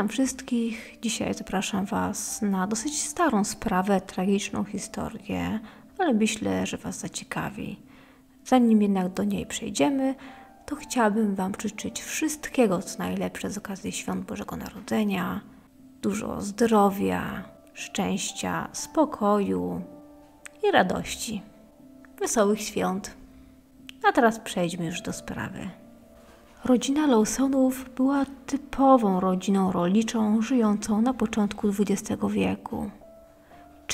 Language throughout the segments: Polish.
Witam wszystkich. Dzisiaj zapraszam Was na dosyć starą sprawę, tragiczną historię, ale myślę, że Was zaciekawi. Zanim jednak do niej przejdziemy, to chciałabym Wam życzyć wszystkiego, co najlepsze z okazji Świąt Bożego Narodzenia. Dużo zdrowia, szczęścia, spokoju i radości. Wesołych świąt. A teraz przejdźmy już do sprawy. Rodzina Lawsonów była typową rodziną rolniczą żyjącą na początku XX wieku.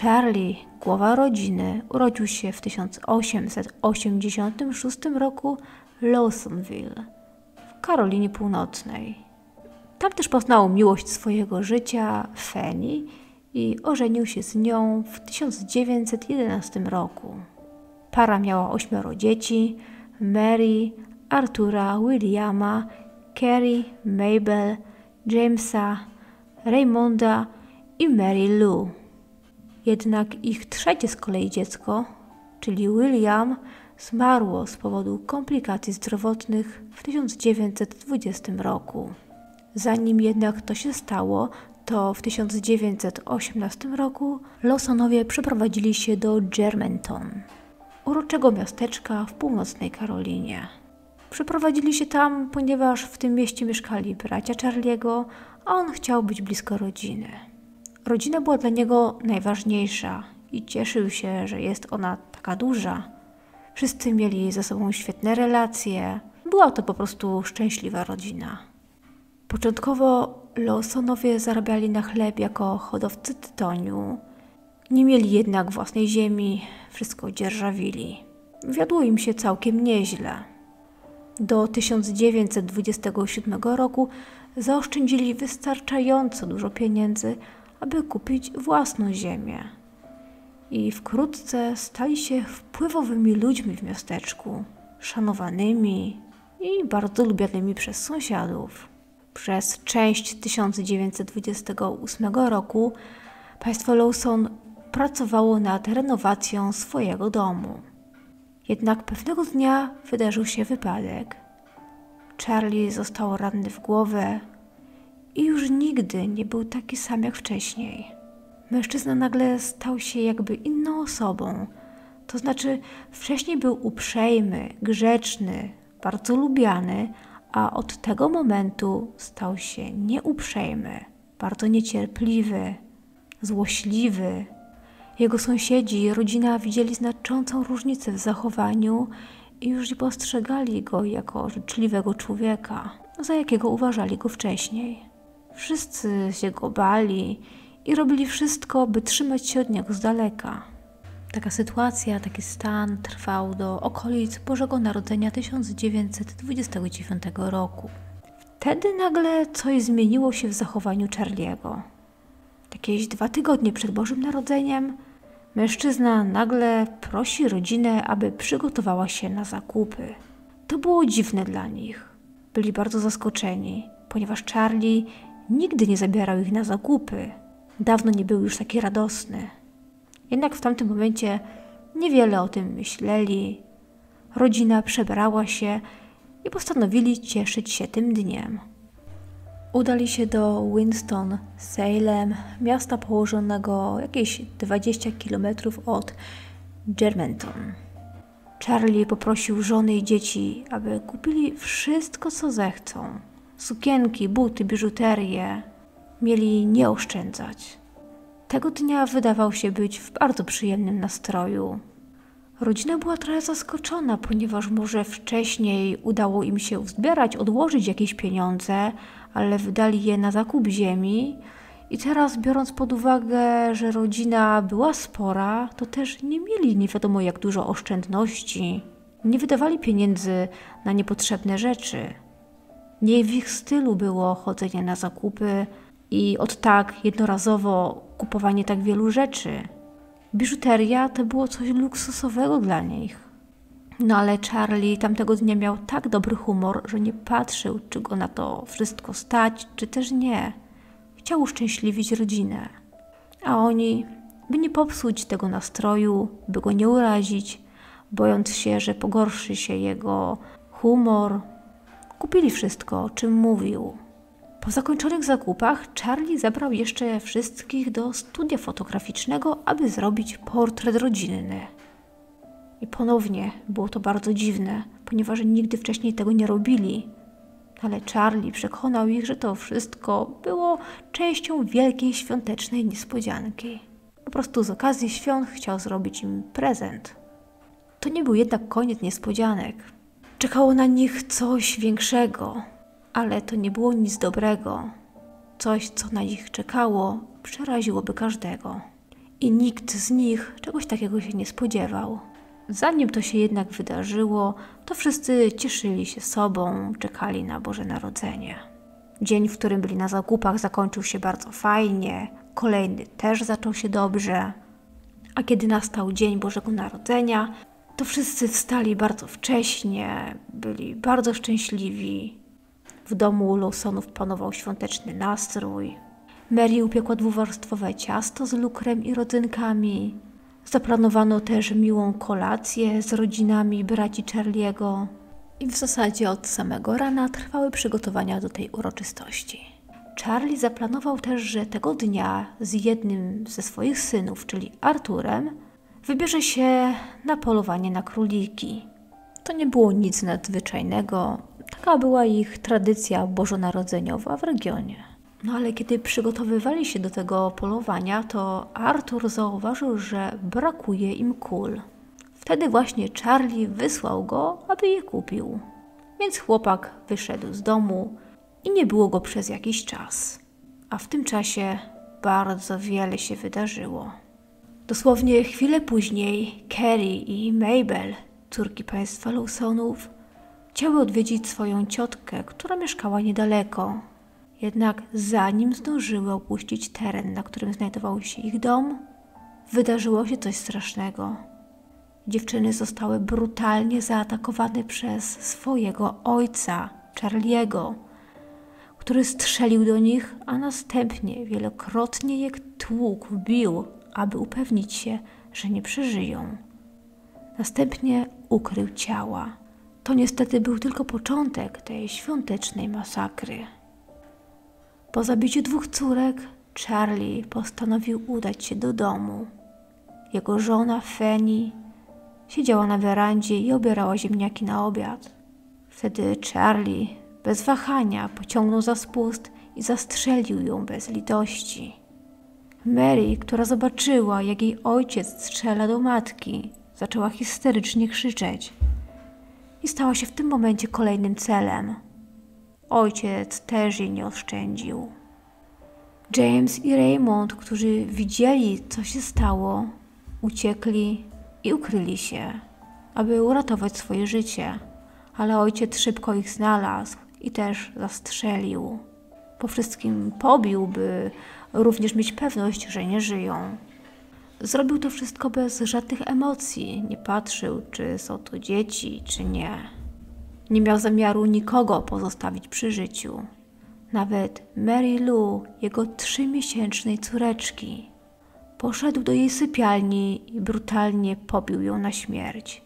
Charlie, głowa rodziny, urodził się w 1886 roku w Lawsonville w Karolinie Północnej. Tam też poznał miłość swojego życia, Fanny, i ożenił się z nią w 1911 roku. Para miała ośmioro dzieci: Mary, Artura, Williama, Carrie, Mabel, Jamesa, Raymonda i Mary Lou. Jednak ich trzecie z kolei dziecko, czyli William, zmarło z powodu komplikacji zdrowotnych w 1920 roku. Zanim jednak to się stało, to w 1918 roku Lawsonowie przeprowadzili się do Germantown, uroczego miasteczka w północnej Karolinie. Przeprowadzili się tam, ponieważ w tym mieście mieszkali bracia Charliego, a on chciał być blisko rodziny. Rodzina była dla niego najważniejsza i cieszył się, że jest ona taka duża. Wszyscy mieli ze sobą świetne relacje. Była to po prostu szczęśliwa rodzina. Początkowo Lawsonowie zarabiali na chleb jako hodowcy tytoniu. Nie mieli jednak własnej ziemi, wszystko dzierżawili. Wiodło im się całkiem nieźle. Do 1927 roku zaoszczędzili wystarczająco dużo pieniędzy, aby kupić własną ziemię. I wkrótce stali się wpływowymi ludźmi w miasteczku, szanowanymi i bardzo lubianymi przez sąsiadów. Przez część 1928 roku państwo Lawson pracowało nad renowacją swojego domu. Jednak pewnego dnia wydarzył się wypadek. Charlie został ranny w głowę i już nigdy nie był taki sam jak wcześniej. Mężczyzna nagle stał się jakby inną osobą. To znaczy, wcześniej był uprzejmy, grzeczny, bardzo lubiany, a od tego momentu stał się nieuprzejmy, bardzo niecierpliwy, złośliwy. Jego sąsiedzi i rodzina widzieli znaczącą różnicę w zachowaniu i już nie postrzegali go jako życzliwego człowieka, za jakiego uważali go wcześniej. Wszyscy się go bali i robili wszystko, by trzymać się od niego z daleka. Taka sytuacja, taki stan trwał do okolic Bożego Narodzenia 1929 roku. Wtedy nagle coś zmieniło się w zachowaniu Charliego. Jakieś dwa tygodnie przed Bożym Narodzeniem mężczyzna nagle prosi rodzinę, aby przygotowała się na zakupy. To było dziwne dla nich. Byli bardzo zaskoczeni, ponieważ Charlie nigdy nie zabierał ich na zakupy. Dawno nie był już taki radosny. Jednak w tamtym momencie niewiele o tym myśleli. Rodzina przebrała się i postanowili cieszyć się tym dniem. Udali się do Winston Salem, miasta położonego jakieś 20 km od Germantown. Charlie poprosił żony i dzieci, aby kupili wszystko, co zechcą. Sukienki, buty, biżuterię. Mieli nie oszczędzać. Tego dnia wydawał się być w bardzo przyjemnym nastroju. Rodzina była trochę zaskoczona, ponieważ może wcześniej udało im się uzbierać, odłożyć jakieś pieniądze, ale wydali je na zakup ziemi. I teraz, biorąc pod uwagę, że rodzina była spora, to też nie mieli nie wiadomo jak dużo oszczędności. Nie wydawali pieniędzy na niepotrzebne rzeczy. Nie w ich stylu było chodzenie na zakupy i od tak jednorazowo kupowanie tak wielu rzeczy. Biżuteria to było coś luksusowego dla nich. No ale Charlie tamtego dnia miał tak dobry humor, że nie patrzył, czy go na to wszystko stać, czy też nie. Chciał uszczęśliwić rodzinę. A oni, by nie popsuć tego nastroju, by go nie urazić, bojąc się, że pogorszy się jego humor, kupili wszystko, o czym mówił. Po zakończonych zakupach Charlie zabrał jeszcze wszystkich do studia fotograficznego, aby zrobić portret rodzinny. I ponownie było to bardzo dziwne, ponieważ nigdy wcześniej tego nie robili. Ale Charlie przekonał ich, że to wszystko było częścią wielkiej świątecznej niespodzianki. Po prostu z okazji świąt chciał zrobić im prezent. To nie był jednak koniec niespodzianek. Czekało na nich coś większego, ale to nie było nic dobrego. Coś, co na nich czekało, przeraziłoby każdego. I nikt z nich czegoś takiego się nie spodziewał. Zanim to się jednak wydarzyło, to wszyscy cieszyli się sobą, czekali na Boże Narodzenie. Dzień, w którym byli na zakupach, zakończył się bardzo fajnie, kolejny też zaczął się dobrze. A kiedy nastał Dzień Bożego Narodzenia, to wszyscy wstali bardzo wcześnie, byli bardzo szczęśliwi. W domu Lawsonów panował świąteczny nastrój. Mary upiekła dwuwarstwowe ciasto z lukrem i rodzynkami. Zaplanowano też miłą kolację z rodzinami braci Charliego. I w zasadzie od samego rana trwały przygotowania do tej uroczystości. Charlie zaplanował też, że tego dnia z jednym ze swoich synów, czyli Arturem, wybierze się na polowanie na króliki. To nie było nic nadzwyczajnego, taka była ich tradycja bożonarodzeniowa w regionie. No ale kiedy przygotowywali się do tego polowania, to Artur zauważył, że brakuje im kul. Wtedy właśnie Charlie wysłał go, aby je kupił. Więc chłopak wyszedł z domu i nie było go przez jakiś czas. A w tym czasie bardzo wiele się wydarzyło. Dosłownie chwilę później Carrie i Mabel, córki państwa Lawsonów, chciały odwiedzić swoją ciotkę, która mieszkała niedaleko. Jednak zanim zdążyły opuścić teren, na którym znajdował się ich dom, wydarzyło się coś strasznego. Dziewczyny zostały brutalnie zaatakowane przez swojego ojca, Charliego, który strzelił do nich, a następnie wielokrotnie je tłukł, bił, aby upewnić się, że nie przeżyją. Następnie ukrył ciała. To niestety był tylko początek tej świątecznej masakry. Po zabiciu dwóch córek, Charlie postanowił udać się do domu. Jego żona Fanny siedziała na werandzie i obierała ziemniaki na obiad. Wtedy Charlie bez wahania pociągnął za spust i zastrzelił ją bez litości. Mary, która zobaczyła, jak jej ojciec strzela do matki, zaczęła histerycznie krzyczeć i stała się w tym momencie kolejnym celem. Ojciec też jej nie oszczędził. James i Raymond, którzy widzieli, co się stało, uciekli i ukryli się, aby uratować swoje życie, ale ojciec szybko ich znalazł i też zastrzelił. Po wszystkim pobił, by również mieć pewność, że nie żyją. Zrobił to wszystko bez żadnych emocji, nie patrzył, czy są to dzieci, czy nie. Nie miał zamiaru nikogo pozostawić przy życiu. Nawet Mary Lou, jego trzymiesięcznej córeczki. Poszedł do jej sypialni i brutalnie pobił ją na śmierć.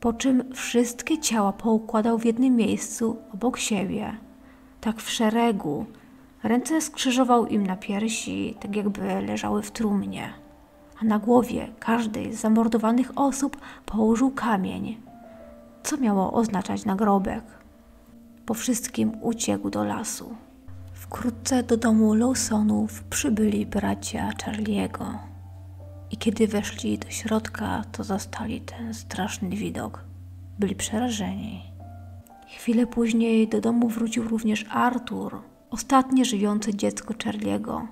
Po czym wszystkie ciała poukładał w jednym miejscu obok siebie, tak w szeregu. Ręce skrzyżował im na piersi, tak jakby leżały w trumnie a na głowie każdej z zamordowanych osób położył kamień, co miało oznaczać nagrobek. Po wszystkim uciekł do lasu. Wkrótce do domu Lawsonów przybyli bracia Charliego. I kiedy weszli do środka, to zastali ten straszny widok. Byli przerażeni. Chwilę później do domu wrócił również Artur, ostatnie żyjące dziecko Charliego.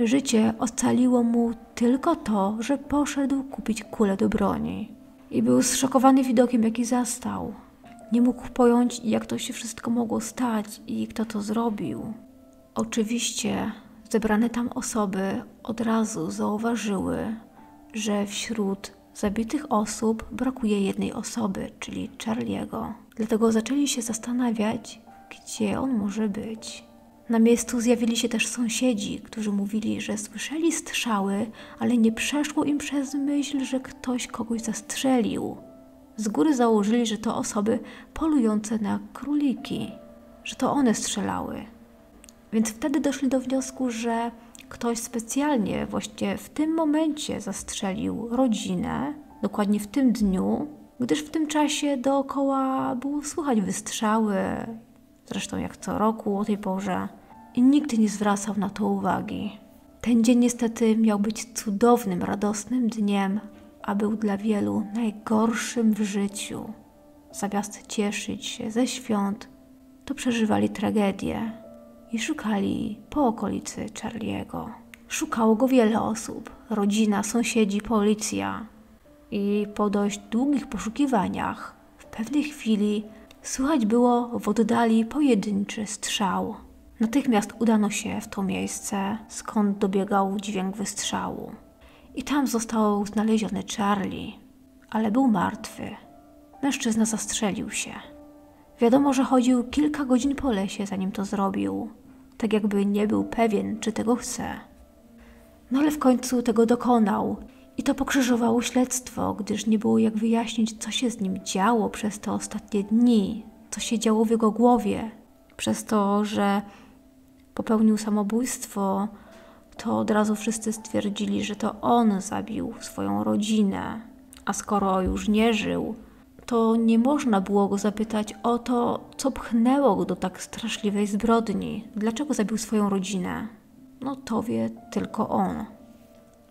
Życie ocaliło mu tylko to, że poszedł kupić kulę do broni. I był zszokowany widokiem, jaki zastał. Nie mógł pojąć, jak to się wszystko mogło stać i kto to zrobił. Oczywiście zebrane tam osoby od razu zauważyły, że wśród zabitych osób brakuje jednej osoby, czyli Charliego. Dlatego zaczęli się zastanawiać, gdzie on może być. Na miejscu zjawili się też sąsiedzi, którzy mówili, że słyszeli strzały, ale nie przeszło im przez myśl, że ktoś kogoś zastrzelił. Z góry założyli, że to osoby polujące na króliki, że to one strzelały. Więc wtedy doszli do wniosku, że ktoś specjalnie właśnie w tym momencie zastrzelił rodzinę, dokładnie w tym dniu, gdyż w tym czasie dookoła było słychać wystrzały, zresztą jak co roku o tej porze, i nikt nie zwracał na to uwagi. Ten dzień niestety miał być cudownym, radosnym dniem, a był dla wielu najgorszym w życiu. Zamiast cieszyć się ze świąt, to przeżywali tragedię i szukali po okolicy Charliego. Szukało go wiele osób rodzina, sąsiedzi, policja. I po dość długich poszukiwaniach, w pewnej chwili słychać było w oddali pojedynczy strzał. Natychmiast udano się w to miejsce, skąd dobiegał dźwięk wystrzału. I tam został znaleziony Charlie, ale był martwy. Mężczyzna zastrzelił się. Wiadomo, że chodził kilka godzin po lesie, zanim to zrobił, tak jakby nie był pewien, czy tego chce. No ale w końcu tego dokonał i to pokrzyżowało śledztwo, gdyż nie było jak wyjaśnić, co się z nim działo przez te ostatnie dni, co się działo w jego głowie, przez to, że popełnił samobójstwo, to od razu wszyscy stwierdzili, że to on zabił swoją rodzinę. A skoro już nie żył, to nie można było go zapytać o to, co pchnęło go do tak straszliwej zbrodni. Dlaczego zabił swoją rodzinę? No to wie tylko on.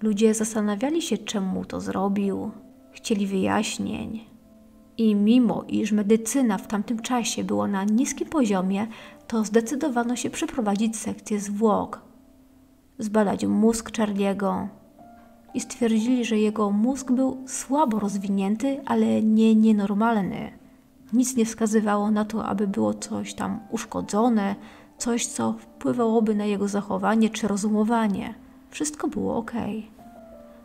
Ludzie zastanawiali się, czemu to zrobił, chcieli wyjaśnień. I mimo iż medycyna w tamtym czasie była na niskim poziomie, to zdecydowano się przeprowadzić sekcję zwłok, zbadać mózg Charliego i stwierdzili, że jego mózg był słabo rozwinięty, ale nie nienormalny. Nic nie wskazywało na to, aby było coś tam uszkodzone, coś, co wpływałoby na jego zachowanie czy rozumowanie. Wszystko było ok.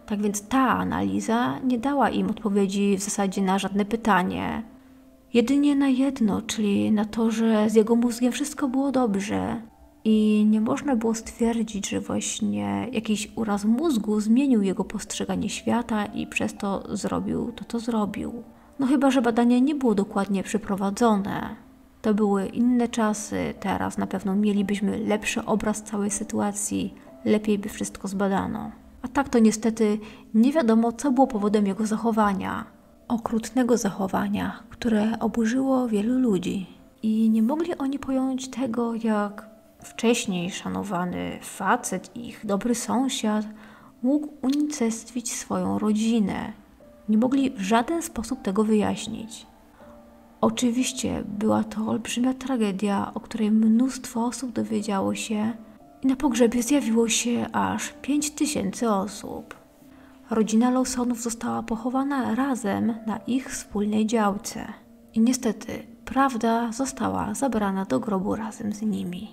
Tak więc ta analiza nie dała im odpowiedzi w zasadzie na żadne pytanie. Jedynie na jedno, czyli na to, że z jego mózgiem wszystko było dobrze i nie można było stwierdzić, że właśnie jakiś uraz mózgu zmienił jego postrzeganie świata i przez to zrobił to, co zrobił. No chyba, że badanie nie było dokładnie przeprowadzone. To były inne czasy, teraz na pewno mielibyśmy lepszy obraz całej sytuacji, lepiej by wszystko zbadano. A tak to niestety nie wiadomo, co było powodem jego zachowania. Okrutnego zachowania, które oburzyło wielu ludzi. I nie mogli oni pojąć tego, jak wcześniej szanowany facet, ich dobry sąsiad, mógł unicestwić swoją rodzinę. Nie mogli w żaden sposób tego wyjaśnić. Oczywiście była to olbrzymia tragedia, o której mnóstwo osób dowiedziało się i na pogrzebie zjawiło się aż 5 tysięcy osób. Rodzina Lawsonów została pochowana razem na ich wspólnej działce. I niestety prawda została zabrana do grobu razem z nimi.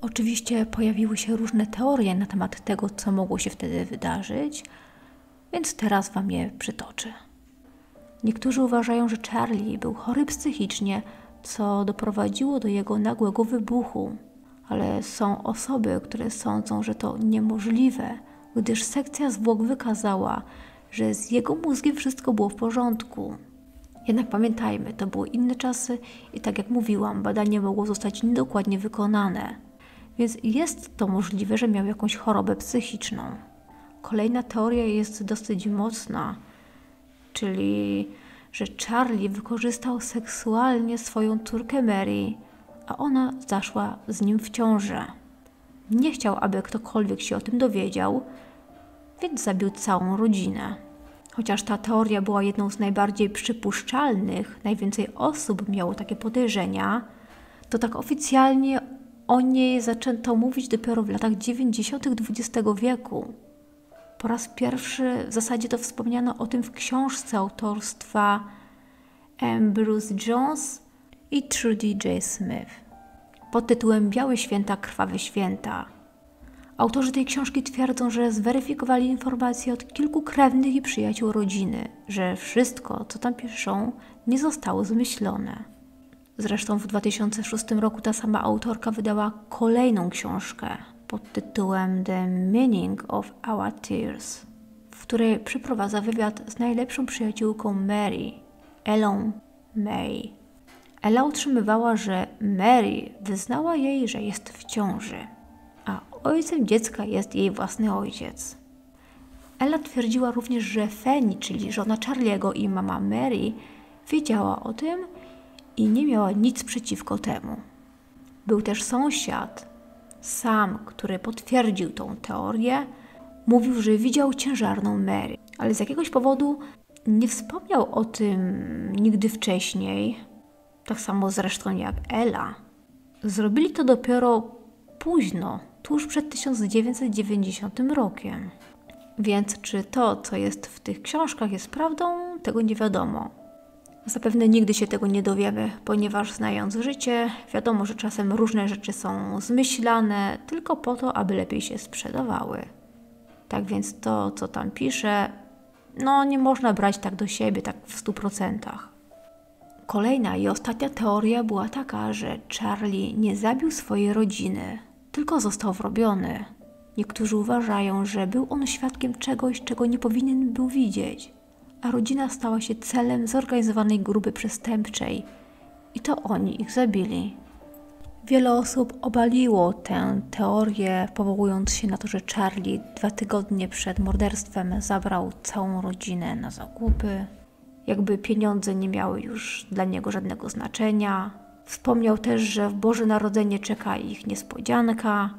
Oczywiście pojawiły się różne teorie na temat tego, co mogło się wtedy wydarzyć, więc teraz Wam je przytoczę. Niektórzy uważają, że Charlie był chory psychicznie, co doprowadziło do jego nagłego wybuchu, ale są osoby, które sądzą, że to niemożliwe, gdyż sekcja zwłok wykazała, że z jego mózgiem wszystko było w porządku. Jednak pamiętajmy, to były inne czasy i tak jak mówiłam, badanie mogło zostać niedokładnie wykonane, więc jest to możliwe, że miał jakąś chorobę psychiczną. Kolejna teoria jest dosyć mocna, czyli że Charlie wykorzystał seksualnie swoją córkę Mary, a ona zaszła z nim w ciążę. Nie chciał, aby ktokolwiek się o tym dowiedział, więc zabił całą rodzinę. Chociaż ta teoria była jedną z najbardziej przypuszczalnych, najwięcej osób miało takie podejrzenia, to tak oficjalnie o niej zaczęto mówić dopiero w latach 90. XX wieku. Po raz pierwszy w zasadzie to wspomniano o tym w książce autorstwa Bruce Jones i Trudy J. Smith pod tytułem Białe Święta, Krwawe Święta. Autorzy tej książki twierdzą, że zweryfikowali informacje od kilku krewnych i przyjaciół rodziny, że wszystko, co tam piszą, nie zostało zmyślone. Zresztą w 2006 roku ta sama autorka wydała kolejną książkę pod tytułem The Meaning of Our Tears, w której przeprowadza wywiad z najlepszą przyjaciółką Mary, Elą May. Ella utrzymywała, że Mary wyznała jej, że jest w ciąży, a ojcem dziecka jest jej własny ojciec. Ella twierdziła również, że Fanny, czyli żona Charlie'ego i mama Mary, wiedziała o tym i nie miała nic przeciwko temu. Był też sąsiad, sam, który potwierdził tą teorię, mówił, że widział ciężarną Mary, ale z jakiegoś powodu nie wspomniał o tym nigdy wcześniej, tak samo zresztą jak Ella. Zrobili to dopiero późno, tuż przed 1990 rokiem. Więc czy to, co jest w tych książkach, jest prawdą, tego nie wiadomo. Zapewne nigdy się tego nie dowiemy, ponieważ znając życie, wiadomo, że czasem różne rzeczy są zmyślane tylko po to, aby lepiej się sprzedawały. Tak więc to, co tam pisze, no nie można brać tak do siebie, tak w stu procentach. Kolejna i ostatnia teoria była taka, że Charlie nie zabił swojej rodziny, tylko został wrobiony. Niektórzy uważają, że był on świadkiem czegoś, czego nie powinien był widzieć, a rodzina stała się celem zorganizowanej grupy przestępczej i to oni ich zabili. Wiele osób obaliło tę teorię, powołując się na to, że Charlie dwa tygodnie przed morderstwem zabrał całą rodzinę na zakupy. Jakby pieniądze nie miały już dla niego żadnego znaczenia. Wspomniał też, że w Boże Narodzenie czeka ich niespodzianka,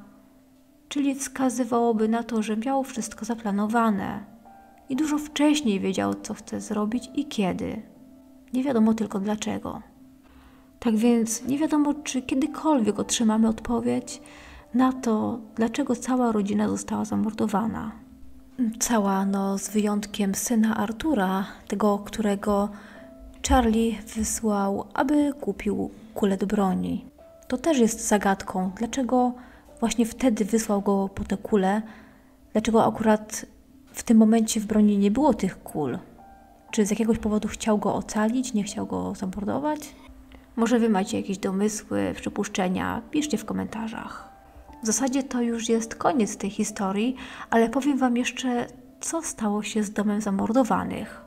czyli wskazywałoby na to, że miał wszystko zaplanowane i dużo wcześniej wiedział, co chce zrobić i kiedy. Nie wiadomo tylko dlaczego. Tak więc nie wiadomo, czy kiedykolwiek otrzymamy odpowiedź na to, dlaczego cała rodzina została zamordowana. Cała, no z wyjątkiem syna Artura, tego, którego Charlie wysłał, aby kupił kulę do broni. To też jest zagadką, dlaczego właśnie wtedy wysłał go po te kule, dlaczego akurat w tym momencie w broni nie było tych kul. Czy z jakiegoś powodu chciał go ocalić, nie chciał go zamordować? Może Wy macie jakieś domysły, przypuszczenia? Piszcie w komentarzach. W zasadzie to już jest koniec tej historii, ale powiem Wam jeszcze, co stało się z domem zamordowanych.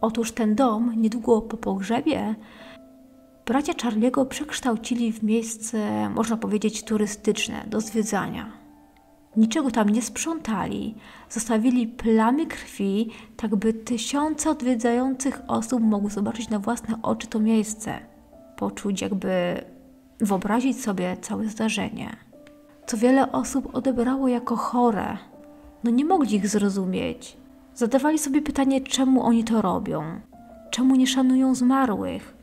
Otóż ten dom niedługo po pogrzebie bracia Charliego przekształcili w miejsce, można powiedzieć, turystyczne do zwiedzania. Niczego tam nie sprzątali, zostawili plamy krwi, tak by tysiące odwiedzających osób mogły zobaczyć na własne oczy to miejsce poczuć, jakby wyobrazić sobie całe zdarzenie. Co wiele osób odebrało jako chore. No nie mogli ich zrozumieć. Zadawali sobie pytanie, czemu oni to robią, czemu nie szanują zmarłych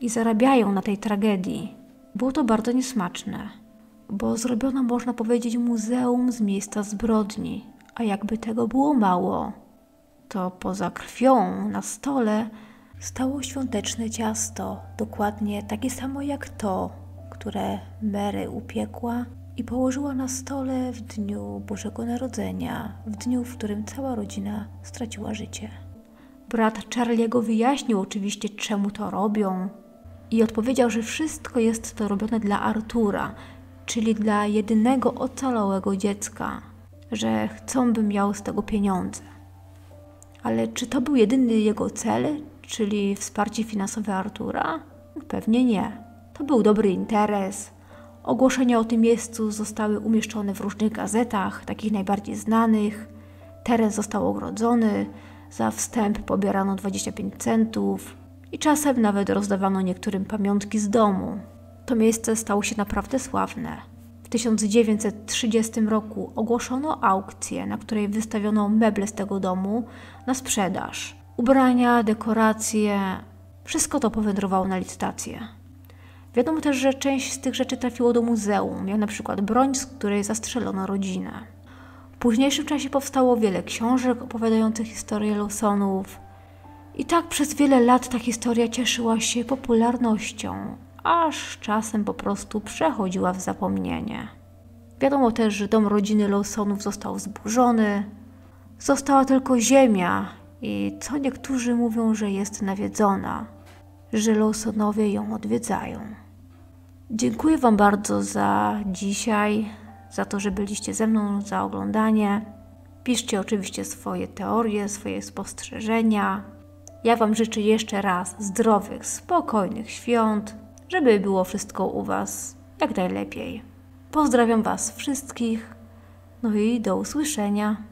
i zarabiają na tej tragedii. Było to bardzo niesmaczne, bo zrobiono, można powiedzieć, muzeum z miejsca zbrodni, a jakby tego było mało, to poza krwią na stole stało świąteczne ciasto, dokładnie takie samo jak to, które Mary upiekła i położyła na stole w dniu Bożego Narodzenia, w dniu, w którym cała rodzina straciła życie. Brat Charliego wyjaśnił oczywiście, czemu to robią, i odpowiedział, że wszystko jest to robione dla Artura, czyli dla jedynego ocalałego dziecka, że chcą, by miał z tego pieniądze. Ale czy to był jedyny jego cel, czyli wsparcie finansowe Artura? Pewnie nie. To był dobry interes. Ogłoszenia o tym miejscu zostały umieszczone w różnych gazetach, takich najbardziej znanych. Teren został ogrodzony, za wstęp pobierano 25 centów i czasem nawet rozdawano niektórym pamiątki z domu. To miejsce stało się naprawdę sławne. W 1930 roku ogłoszono aukcję, na której wystawiono meble z tego domu na sprzedaż ubrania, dekoracje, wszystko to powędrowało na licytację. Wiadomo też, że część z tych rzeczy trafiło do muzeum, jak na przykład broń, z której zastrzelono rodzinę. W późniejszym czasie powstało wiele książek opowiadających historię Lawsonów. I tak przez wiele lat ta historia cieszyła się popularnością, aż czasem po prostu przechodziła w zapomnienie. Wiadomo też, że dom rodziny Lawsonów został zburzony. Została tylko ziemia i co niektórzy mówią, że jest nawiedzona, że Lawsonowie ją odwiedzają. Dziękuję Wam bardzo za dzisiaj, za to, że byliście ze mną, za oglądanie. Piszcie oczywiście swoje teorie, swoje spostrzeżenia. Ja Wam życzę jeszcze raz zdrowych, spokojnych świąt, żeby było wszystko u Was jak najlepiej. Pozdrawiam Was wszystkich, no i do usłyszenia.